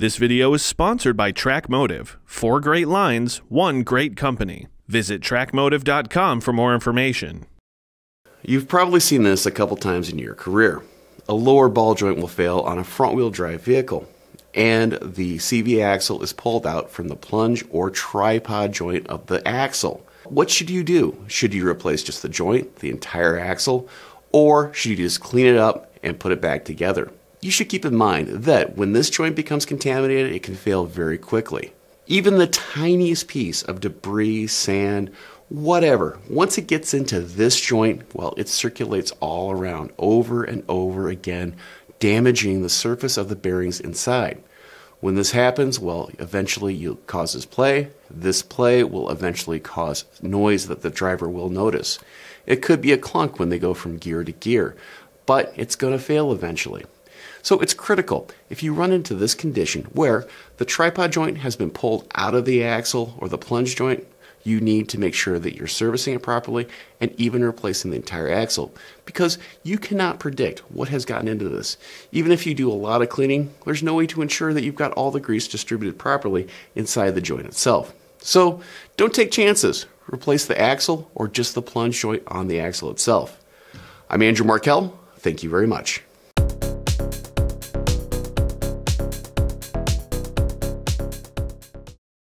This video is sponsored by TrakMotive. Four great lines, one great company. Visit trakmotive.com for more information. You've probably seen this a couple times in your career. A lower ball joint will fail on a front wheel drive vehicle, and the CV axle is pulled out from the plunge or tripod joint of the axle. What should you do? Should you replace just the joint, the entire axle, or should you just clean it up and put it back together? You should keep in mind that when this joint becomes contaminated, it can fail very quickly. Even the tiniest piece of debris, sand, whatever, once it gets into this joint, well, it circulates all around over and over again, damaging the surface of the bearings inside. When this happens, well, eventually it causes play. This play will eventually cause noise that the driver will notice. It could be a clunk when they go from gear to gear, but it's going to fail eventually. So it's critical if you run into this condition where the tripod joint has been pulled out of the axle or the plunge joint, you need to make sure that you're servicing it properly and even replacing the entire axle because you cannot predict what has gotten into this. Even if you do a lot of cleaning, there's no way to ensure that you've got all the grease distributed properly inside the joint itself. So don't take chances. Replace the axle or just the plunge joint on the axle itself. I'm Andrew Markel. Thank you very much.